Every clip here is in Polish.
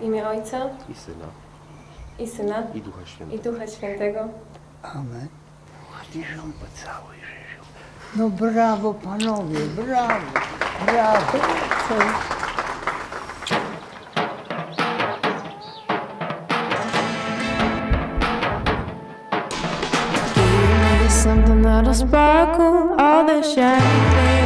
imię Ojca i Syna i Syna i Ducha Świętego. I Ducha Świętego. Amen. Chodzisz po całej Rzeszu. No brawo panowie, brawo, brawo. something that'll sparkle all the shiny things.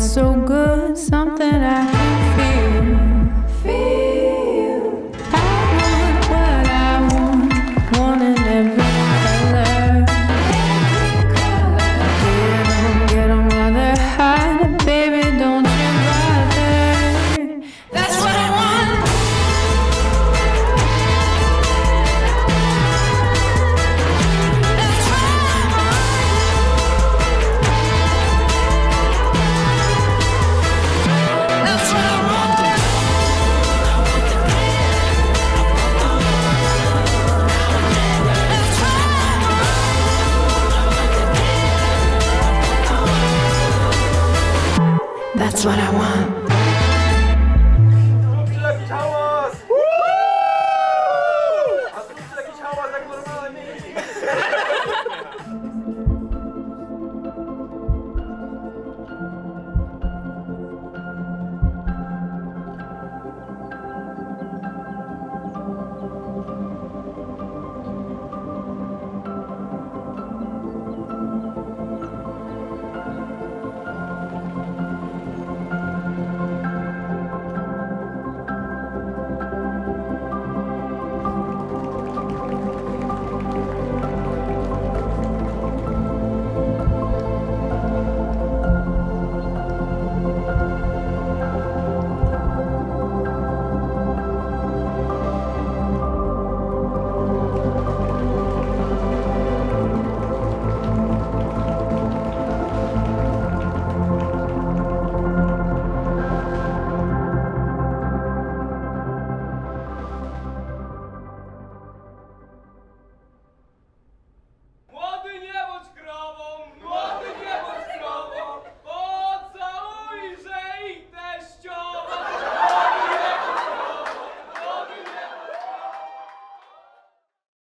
so good, something I. That's what I want.